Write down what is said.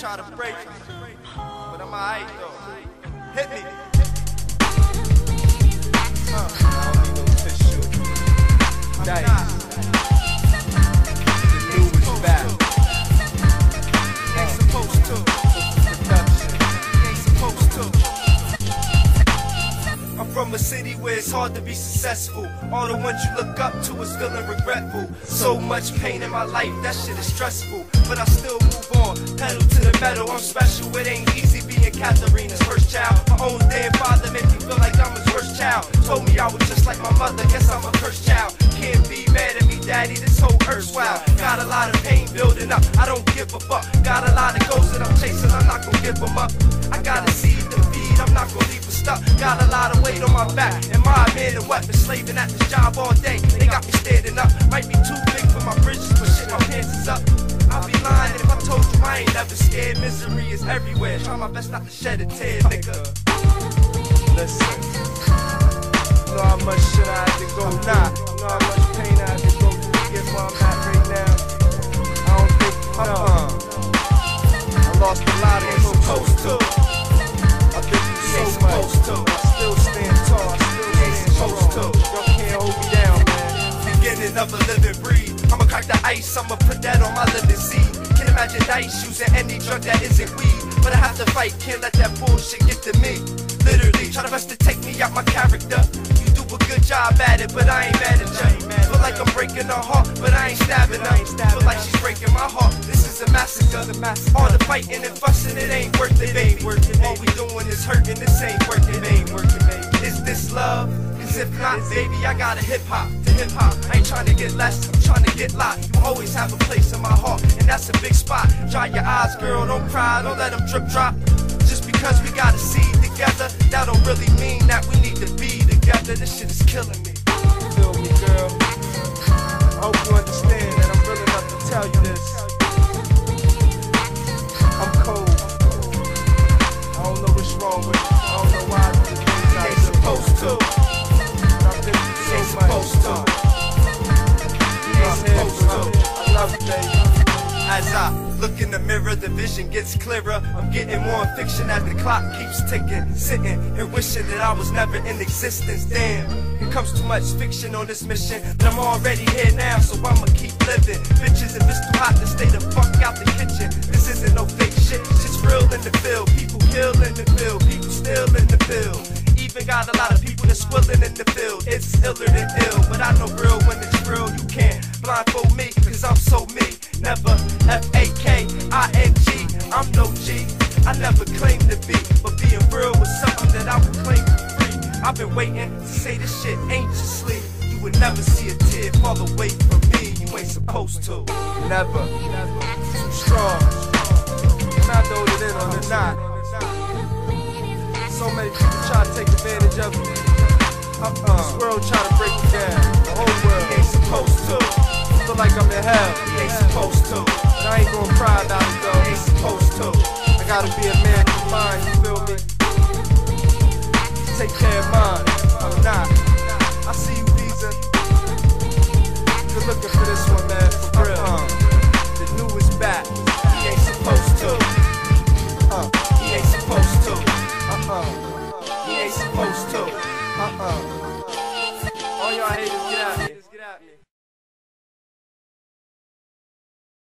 try to break me, but I'm alright though. Hit me. City where it's hard to be successful. All the ones you look up to is feeling regretful. So much pain in my life, that shit is stressful. But I still move on, pedal to the metal. I'm special, it ain't easy being Katharina's first child. My own damn father made me feel like I'm his first child. Told me I was just like my mother, guess I'm a cursed child. Can't be mad at me, daddy, this whole earth's wild. Got a lot of pain building up, I don't give a fuck. Back, and my man and weapon slaving at this job all day. They got me standing up, might be too big for my bridges, but shit, my pants is up. I'll be lying if I told you I ain't never scared. Misery is everywhere. Try my best not to shed a tear, nigga. Listen. Know how much shit I had to go now. Know how much pain I'ma put that on my seed. Can't imagine dice using any drug that isn't weed. But I have to fight. Can't let that bullshit get to me. Literally, try to best to take me out my character. You do a good job at it, but I ain't mad at you. Feel like I'm breaking her heart, but I ain't stabbing her. Feel like she's breaking my heart. This is a massacre. All the fighting and fussing, it ain't worth it, baby. All we doing is hurting. This ain't working, baby. If not, baby, I got a hip hop to hip hop. I ain't trying to get less, I'm trying to get locked. You always have a place in my heart, and that's a big spot. Dry your eyes, girl, don't cry, don't let them drip drop. Just because we got a seed together, that don't really mean that we need to be together. This shit is killing me. Look in the mirror, the vision gets clearer. I'm getting more fiction as the clock keeps ticking. Sitting and wishing that I was never in existence. Damn, it comes too much fiction on this mission. But I'm already here now, so I'ma keep living. Bitches, if it's too hot, then stay the fuck out the kitchen. This isn't no fake shit, shit's real in the field. People kill in the field, people still in the field. Even got a lot of people that's willing in the field. It's iller than ill, but I know real when it's real. You can't blindfold me, cause I'm so me. Never F I've been waiting to say this shit anxiously. You would never see a tear fall away from me. You ain't supposed to. Never. Too strong. Not throw it in on the knot. So many people try to take advantage of me. Uh-uh. This world try to break me down. The whole world ain't supposed to. Feel like I'm in hell. Ain't supposed to. But I ain't gonna cry about it though. Ain't supposed to. I gotta be a I'm not. I see you, Viza. Good looking for this one, man. For real. Uh-huh.